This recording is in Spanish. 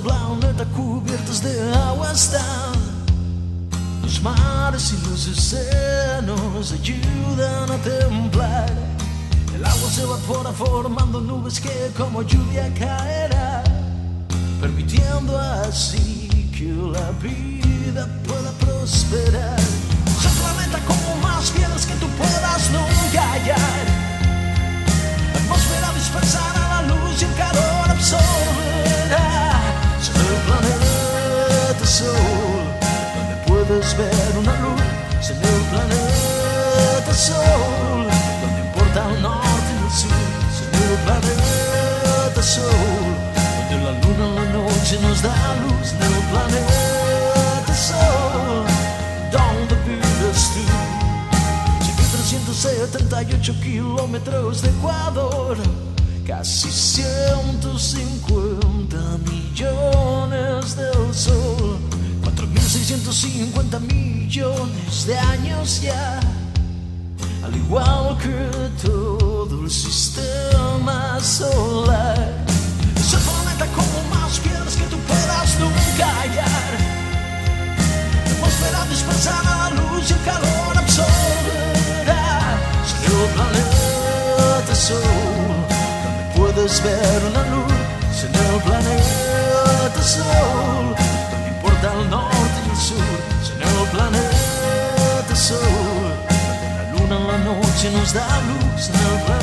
nublado, cubiertos de agua están. Los mares y los océanos ayudan a temblar. El agua se evapora formando nubes que como lluvia caerá, permitiendo así que la vida pueda prosperar. Es el planeta Sol, donde importa el norte y el sur. Es el planeta Sol, donde la luna en la noche nos da luz. En el planeta Sol, donde vives tú. Llegué 378 kilómetros de Ecuador, casi 150 millones 4.650 millones de años ya, al igual que todo el sistema solar. Es el planeta como más piedras que tú puedas nunca hallar. La atmósfera dispersará la luz y el calor absorberá. El planeta Sol, donde puedes ver donde la luna en la noche nos da luz. En el planeta Sol.